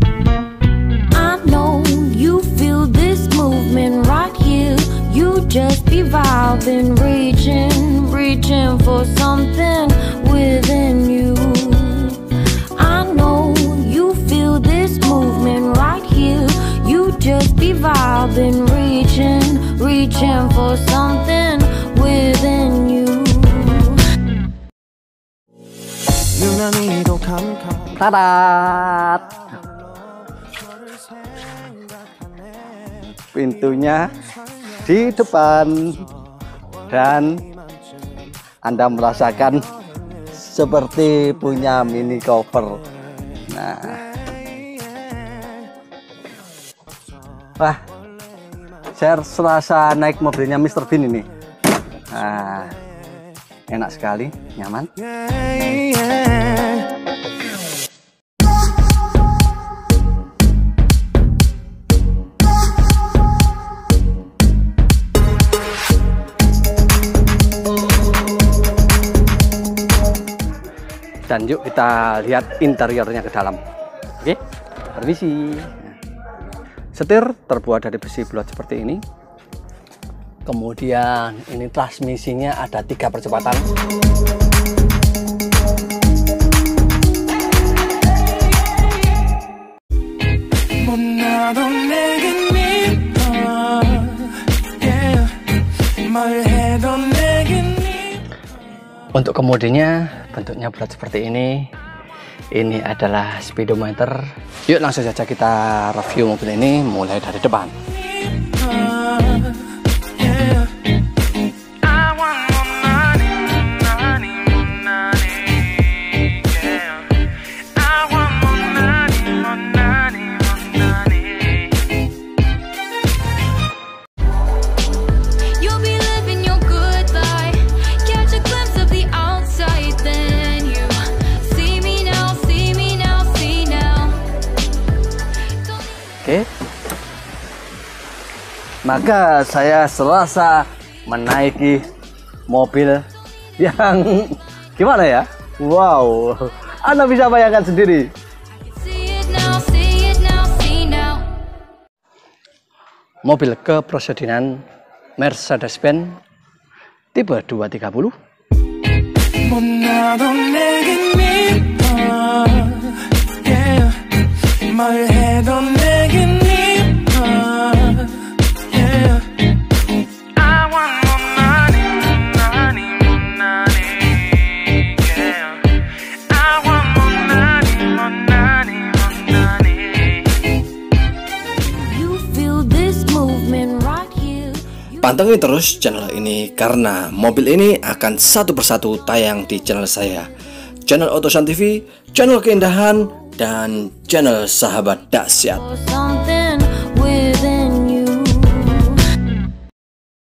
I know you feel this movement right here. You just be vibing, reaching, reaching for something within you. I know you feel this movement right here. You just be vibing, reaching, reaching for something within you. ただー Pintunya di depan dan Anda merasakan seperti punya mini cover. Nah. Wah. Saya serasa naik mobilnya Mr. Bean ini. Nah. Enak sekali, nyaman. Dan yuk kita lihat interiornya ke dalam. Oke permisi. Setir terbuat dari besi bulat seperti ini. Kemudian ini transmisinya ada tiga percepatan untuk kemudinya bentuknya bulat seperti ini. Ini adalah speedometer. Yuk langsung saja kita review mobil ini mulai dari depan Oke. Maka saya selasa menaiki mobil yang gimana ya? Wow. Anda bisa bayangkan sendiri. Mobil kepresidenan Mercedes-Benz tipe 230 Pantengin terus channel ini karena mobil ini akan satu persatu tayang di channel saya. Channel Otosan TV, channel keindahan, dan channel sahabat within